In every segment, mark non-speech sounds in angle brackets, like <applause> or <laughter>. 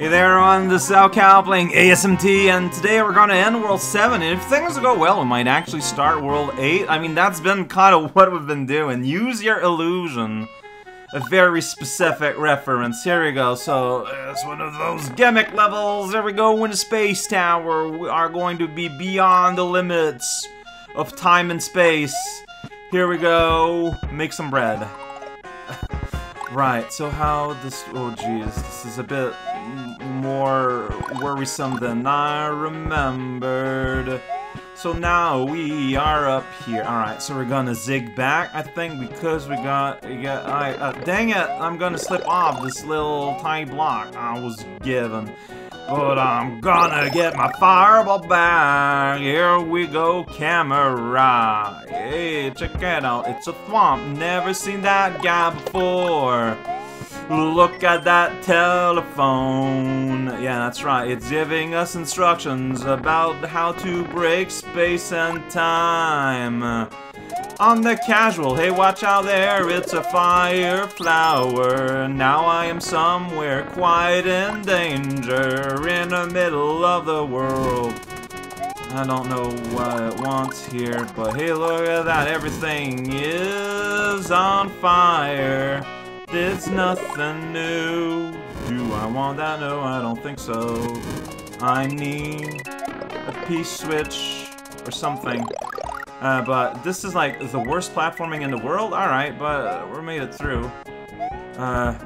Hey there on the SoCal playing ASMT, and today we're gonna end World 7, and if things go well, we might actually start World 8. I mean, that's been kind of <laughs> what we've been doing. Use your illusion. A very specific reference. Here we go. So, it's one of those gimmick levels. There we go in a space tower. We are going to be beyond the limits of time and space. Here we go. Make some bread. <laughs> right, so how this... Oh, jeez. This is a bit more worrisome than I remembered. So now we are up here. Alright, so we're gonna zig back, I think, because we got... We got I, uh, dang it! I'm gonna slip off this little tiny block I was given. But I'm gonna get my fireball back. Here we go, camera. Hey, check it out. It's a thwomp. Never seen that guy before. Look at that telephone. Yeah, that's right. It's giving us instructions about how to break space and time. On the casual, hey, watch out there, it's a fire flower. Now I am somewhere quite in danger, in the middle of the world. I don't know what it wants here, but hey, look at that, everything is on fire. It's nothing new. Do I want that? No, I don't think so. I need a P-switch or something. Uh, but this is like the worst platforming in the world? Alright, but we made it through. Uh,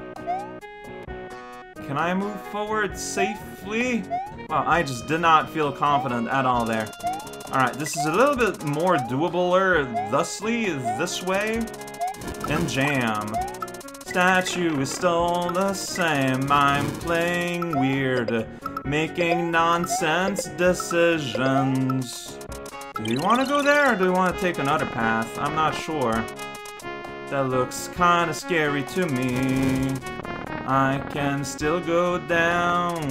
can I move forward safely? Wow, I just did not feel confident at all there. Alright, this is a little bit more doabler thusly this way. And jam statue is still the same. I'm playing weird, making nonsense decisions. Do we want to go there, or do we want to take another path? I'm not sure. That looks kind of scary to me. I can still go down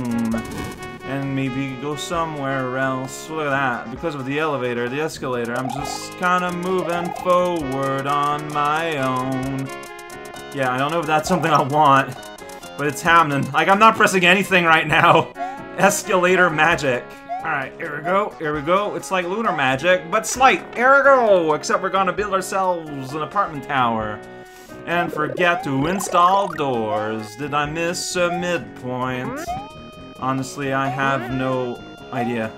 and maybe go somewhere else. Look at that. Because of the elevator, the escalator, I'm just kind of moving forward on my own. Yeah, I don't know if that's something I want, but it's happening. Like, I'm not pressing anything right now. <laughs> Escalator magic. Alright, here we go, here we go. It's like lunar magic, but slight. Here we go! Except we're gonna build ourselves an apartment tower. And forget to install doors. Did I miss a midpoint? Honestly, I have no idea.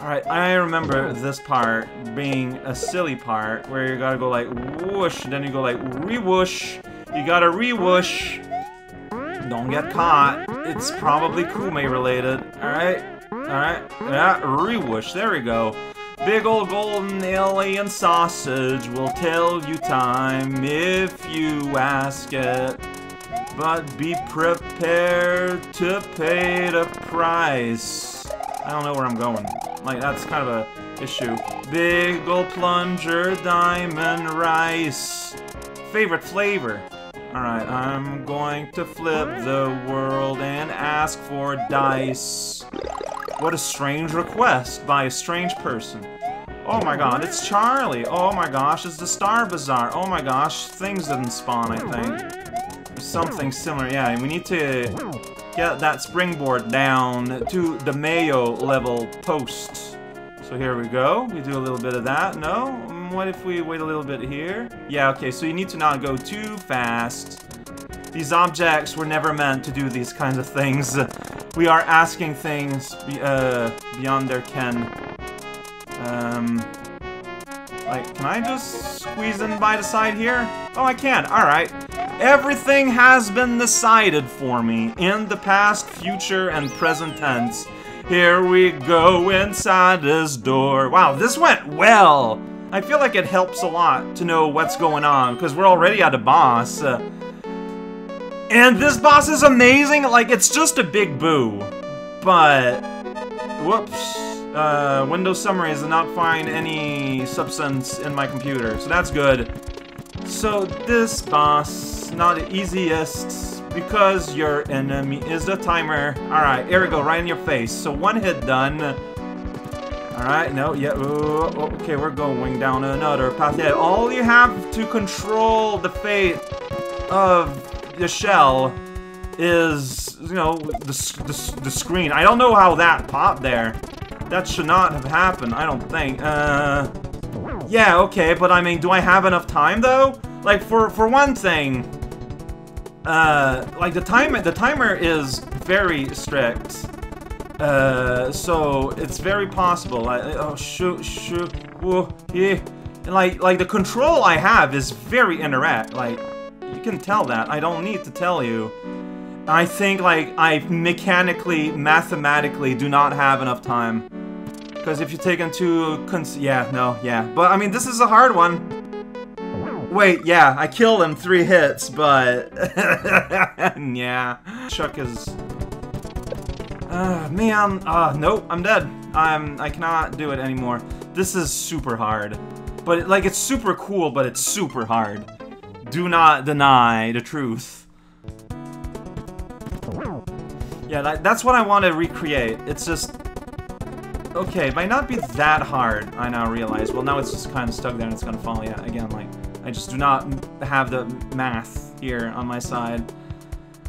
Alright, I remember this part being a silly part where you gotta go like whoosh, then you go like re-whoosh, you gotta re-whoosh. Don't get caught. It's probably Kume related. Alright? Alright? Yeah, re-whoosh. There we go. Big old golden alien sausage will tell you time if you ask it. But be prepared to pay the price. I don't know where I'm going. Like, that's kind of a issue. Big ol' plunger, diamond rice. Favorite flavor. Alright, I'm going to flip the world and ask for dice. What a strange request by a strange person. Oh my god, it's Charlie. Oh my gosh, it's the Star Bazaar. Oh my gosh, things didn't spawn, I think. Something similar, yeah, and we need to get that springboard down to the Mayo level post. So here we go. We do a little bit of that. No? Mm, what if we wait a little bit here? Yeah, okay, so you need to not go too fast. These objects were never meant to do these kinds of things. We are asking things be, uh, beyond their ken. Um, like, can I just squeeze in by the side here? Oh, I can. Alright. Everything has been decided for me in the past, future, and present tense. Here we go inside this door. Wow, this went well. I feel like it helps a lot to know what's going on, because we're already at a boss. Uh, and this boss is amazing. Like, it's just a big boo. But, whoops. Uh, Windows summary did not find any substance in my computer, so that's good. So this boss, not the easiest, because your enemy is the timer. Alright, here we go, right in your face. So one hit done. Alright, no, yeah, oh, okay, we're going down another path. Yeah, all you have to control the fate of the shell is, you know, the, the, the screen. I don't know how that popped there. That should not have happened, I don't think. Uh, yeah, okay, but I mean, do I have enough time, though? Like, for, for one thing, uh, like, the timer, the timer is very strict. Uh, so, it's very possible. I, oh, shoot, shoot, whoa, yeah. Like, like, the control I have is very indirect. Like, you can tell that. I don't need to tell you. I think, like, I mechanically, mathematically do not have enough time. Because if you take into cons- yeah, no, yeah. But, I mean, this is a hard one. Wait, yeah, I killed him three hits, but... <laughs> yeah. Chuck is... Uh, man, uh, nope, I'm dead. I'm, I cannot do it anymore. This is super hard. But, like, it's super cool, but it's super hard. Do not deny the truth. Yeah, that, that's what I want to recreate. It's just... Okay, it might not be that hard, I now realize. Well, now it's just kind of stuck there and it's gonna fall, yeah, again, like... I just do not have the math here on my side.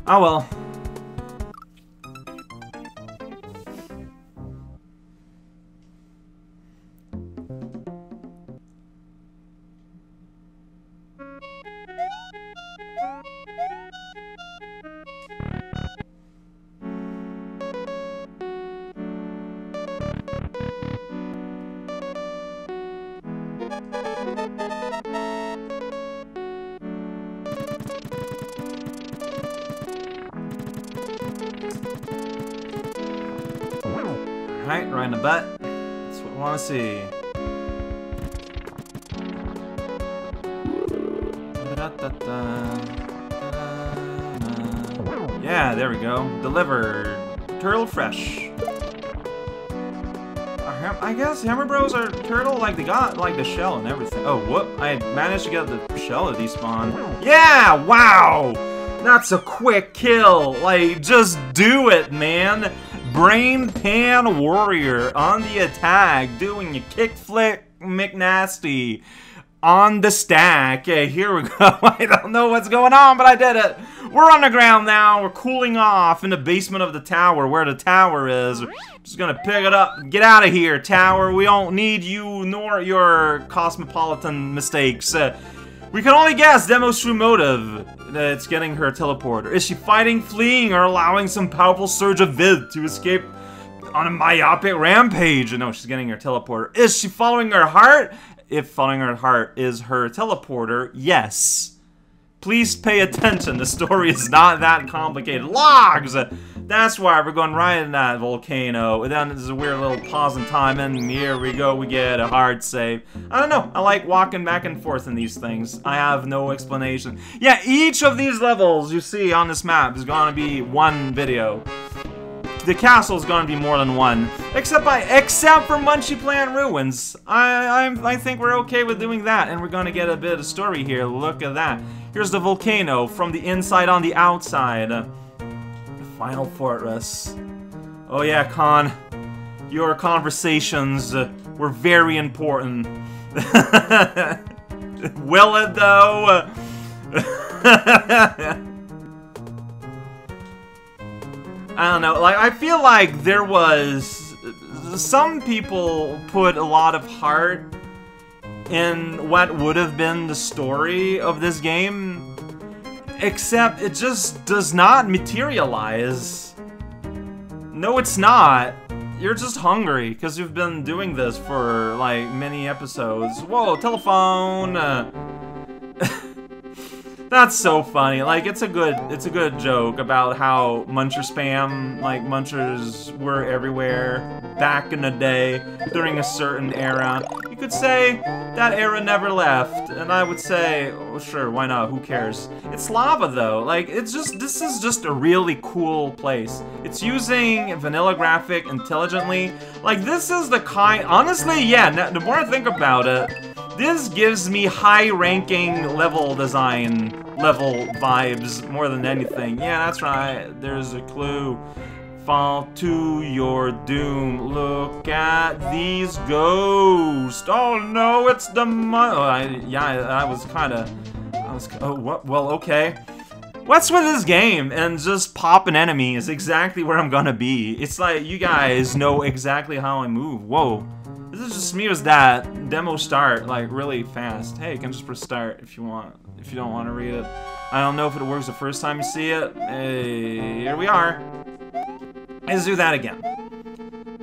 Oh well. See. Yeah, there we go. Delivered. Turtle fresh. I guess Hammer Bros are turtle, like they got like the shell and everything. Oh, whoop, I managed to get the shell to despawn. Yeah, wow! That's a quick kill. Like, just do it, man. Brain Pan Warrior on the attack, doing a kickflip McNasty on the stack. Yeah, here we <laughs> go. I don't know what's going on, but I did it. We're on the ground now. We're cooling off in the basement of the tower, where the tower is. Just gonna pick it up. Get out of here, tower. We don't need you nor your cosmopolitan mistakes. Uh, we can only guess Demo's true motive. It's getting her teleporter. Is she fighting, fleeing, or allowing some powerful surge of vid to escape on a myopic rampage? No, she's getting her teleporter. Is she following her heart? If following her heart is her teleporter, yes. Please pay attention, the story is not that complicated. Logs! That's why we're going right in that volcano. And then there's a weird little pause in time, and here we go, we get a hard save. I don't know, I like walking back and forth in these things. I have no explanation. Yeah, each of these levels you see on this map is gonna be one video. The castle is gonna be more than one, except by except for Munchy Plant Ruins. I I'm, I think we're okay with doing that, and we're gonna get a bit of story here. Look at that. Here's the volcano from the inside on the outside. The final fortress. Oh yeah, Khan. Your conversations uh, were very important. <laughs> Will it though? <laughs> I don't know, like, I feel like there was... Some people put a lot of heart in what would have been the story of this game Except it just does not materialize. No, it's not. You're just hungry because you've been doing this for like many episodes. Whoa, telephone. Uh, That's so funny. Like it's a good it's a good joke about how muncher spam, like munchers were everywhere back in the day during a certain era. You could say that era never left, and I would say, oh, sure, why not? Who cares? It's lava though. Like it's just this is just a really cool place. It's using vanilla graphic intelligently. Like this is the kind honestly, yeah, the more I think about it, this gives me high-ranking level design, level vibes more than anything. Yeah, that's right. There's a clue. Fall to your doom. Look at these ghosts. Oh no, it's the oh, I, Yeah, I, I was kind of. I was. Oh, what? Well, okay. What's with this game and just pop an enemy is exactly where I'm gonna be. It's like you guys know exactly how I move. Whoa. This is just me as that demo start like really fast. Hey, you can just press start if you want, if you don't want to read it. I don't know if it works the first time you see it. Hey, here we are. Let's do that again.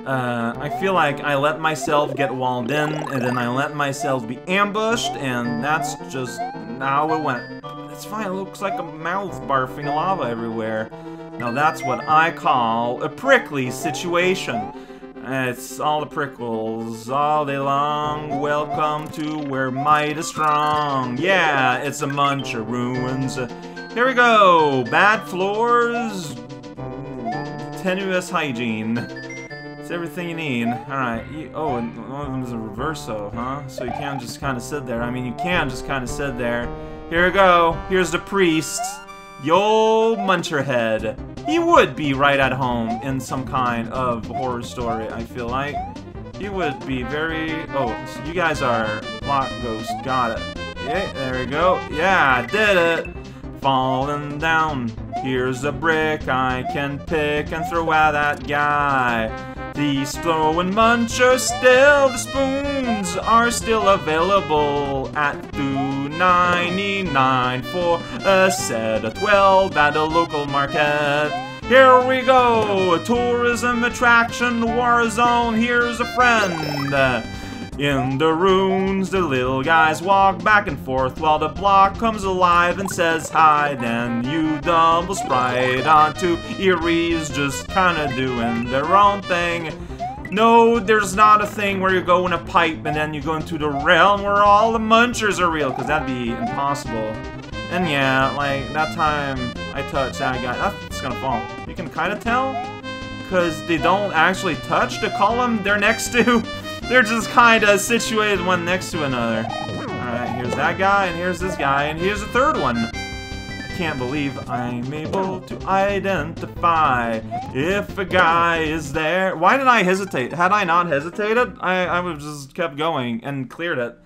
Uh, I feel like I let myself get walled in, and then I let myself be ambushed, and that's just how it went. It's fine, it looks like a mouth barfing lava everywhere. Now that's what I call a prickly situation. It's all the prickles all day long. Welcome to where might is strong. Yeah, it's a munch of ruins. Here we go. Bad floors. Tenuous hygiene. It's everything you need. Alright. Oh, and one of them is a reverso, huh? So you can't just kind of sit there. I mean, you can just kind of sit there. Here we go. Here's the priest. Yo Muncherhead. He would be right at home in some kind of horror story, I feel like. He would be very... Oh, so you guys are Block Ghost. Got it. Yeah, there we go. Yeah, I did it. Falling down. Here's a brick I can pick and throw at that guy. These throwing munchers still, the spoons are still available at 2.99 for a set of 12 at a local market. Here we go, a tourism attraction, war zone, here's a friend. In the ruins, the little guys walk back and forth while the block comes alive and says hi. Then you double sprite onto Erie's just kinda doing their own thing. No, there's not a thing where you go in a pipe and then you go into the realm where all the munchers are real, because that'd be impossible. And yeah, like, that time I touched that guy, that's gonna fall. You can kind of tell, because they don't actually touch the column they're next to. <laughs> They're just kind of situated one next to another. Alright, here's that guy, and here's this guy, and here's the third one. I can't believe I'm able to identify if a guy is there. Why did I hesitate? Had I not hesitated, I, I would have just kept going and cleared it.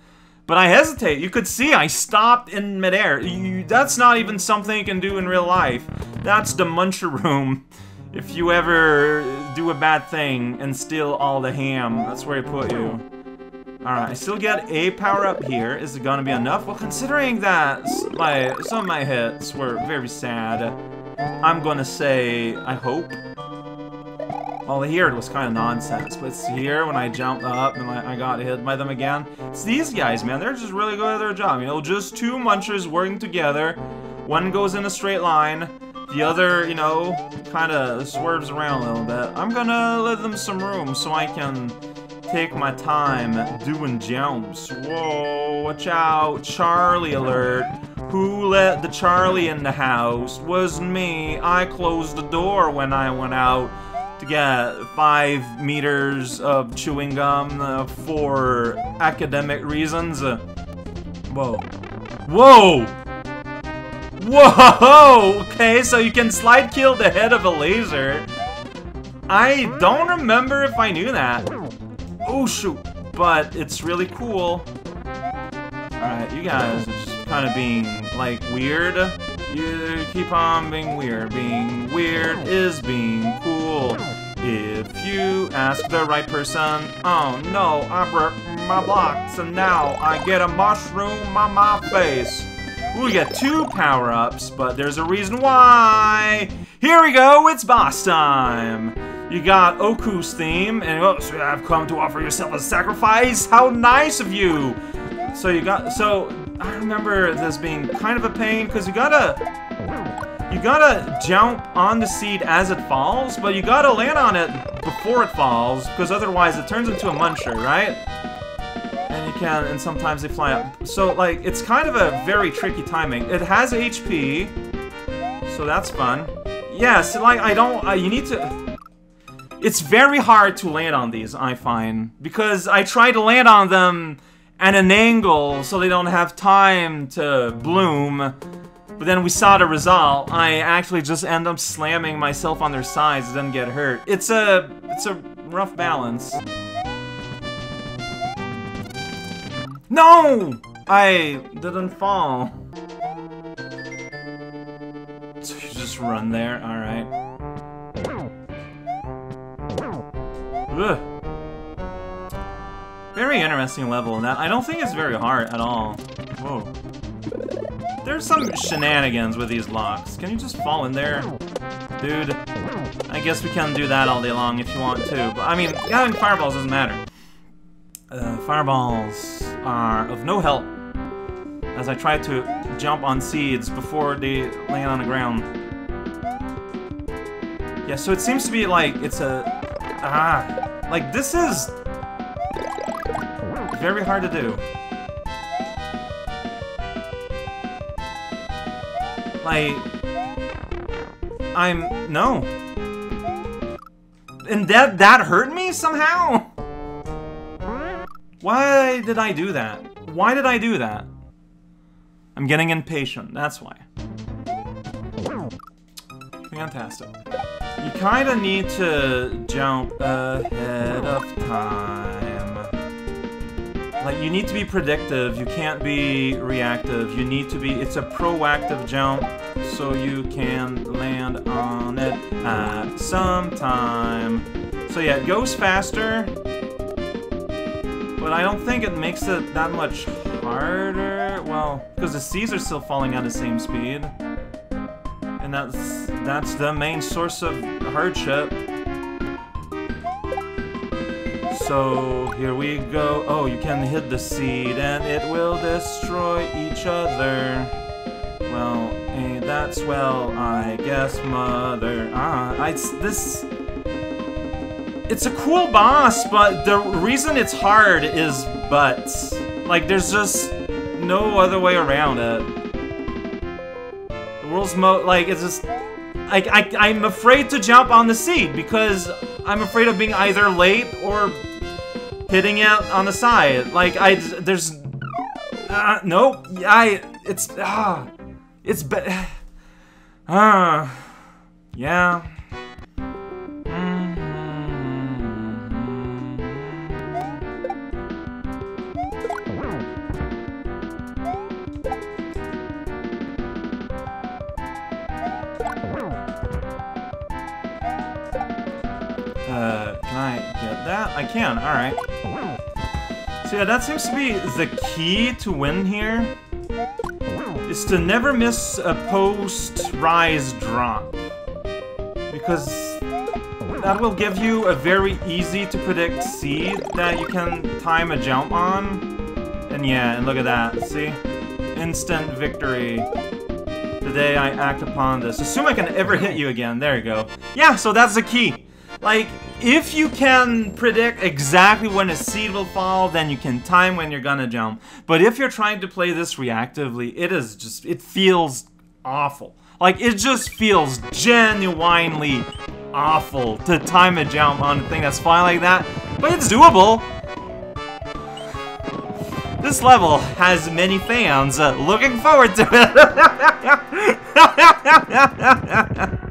But I hesitate. You could see I stopped in midair. You, that's not even something you can do in real life. That's the muncher room. <laughs> If you ever do a bad thing and steal all the ham, that's where I put you. Alright, I still get a power-up here. Is it gonna be enough? Well, considering that my, some of my hits were very sad, I'm gonna say, I hope. Well, here it was kind of nonsense, but it's here when I jumped up and I got hit by them again. It's these guys, man. They're just really good at their job. You know, just two munchers working together. One goes in a straight line, the other, you know, kind of swerves around a little bit. I'm gonna let them some room so I can take my time doing jumps. Whoa, watch out, Charlie alert. Who let the Charlie in the house? Was me. I closed the door when I went out to get five meters of chewing gum uh, for academic reasons. Uh, whoa. Whoa! Whoa! Okay, so you can slide kill the head of a laser. I don't remember if I knew that. Oh, shoot. But it's really cool. Alright, you guys are just kind of being, like, weird. You keep on being weird. Being weird is being cool. If you ask the right person, oh no, I broke my blocks and now I get a mushroom on my face. We got two power-ups, but there's a reason why. Here we go, it's boss time. You got Oku's theme, and oh, so I've come to offer yourself a sacrifice. How nice of you. So you got, so I remember this being kind of a pain because you gotta, you gotta jump on the seed as it falls, but you gotta land on it before it falls because otherwise it turns into a muncher, right? And you can, and sometimes they fly up. So, like, it's kind of a very tricky timing. It has HP, so that's fun. Yes, like, I don't, uh, you need to... It's very hard to land on these, I find, because I try to land on them at an angle so they don't have time to bloom. But then we saw the result. I actually just end up slamming myself on their sides and then get hurt. It's a, it's a rough balance. No! I didn't fall. So you just run there. Alright. Very interesting level that. I don't think it's very hard at all. Whoa. There's some shenanigans with these locks. Can you just fall in there? Dude, I guess we can do that all day long if you want to. But, I mean, having fireballs doesn't matter. Uh, fireballs are of no help as I try to jump on seeds before they land on the ground. Yeah, so it seems to be like it's a... Ah, like this is very hard to do. Like, I'm, no. And that, that hurt me somehow? Why did I do that? Why did I do that? I'm getting impatient, that's why. Fantastic. You kinda need to jump ahead of time. Like, you need to be predictive, you can't be reactive, you need to be- it's a proactive jump, so you can land on it at some time. So yeah, it goes faster, but I don't think it makes it that much harder. Well, because the seas are still falling at the same speed. And that's, that's the main source of hardship. So, here we go. Oh, you can hit the seed and it will destroy each other. Well, ain't that swell, I guess, mother. Ah, I, this... It's a cool boss, but the reason it's hard is but. Like, there's just no other way around it. The world's mo- like, it's just... I, I, I'm afraid to jump on the seed because I'm afraid of being either late or hitting it on the side. Like, I, there's, uh, nope, I, it's, ah, it's, be, <sighs> ah, uh, yeah. I can, alright. So yeah, that seems to be the key to win here. Is to never miss a post-rise drop. Because that will give you a very easy to predict seed that you can time a jump on. And yeah, and look at that, see? Instant victory. Today I act upon this. Assume I can ever hit you again. There you go. Yeah, so that's the key. Like, if you can predict exactly when a seed will fall, then you can time when you're gonna jump. But if you're trying to play this reactively, it is just, it feels awful. Like, it just feels genuinely awful to time a jump on a thing that's flying like that. But it's doable. This level has many fans uh, looking forward to it. <laughs>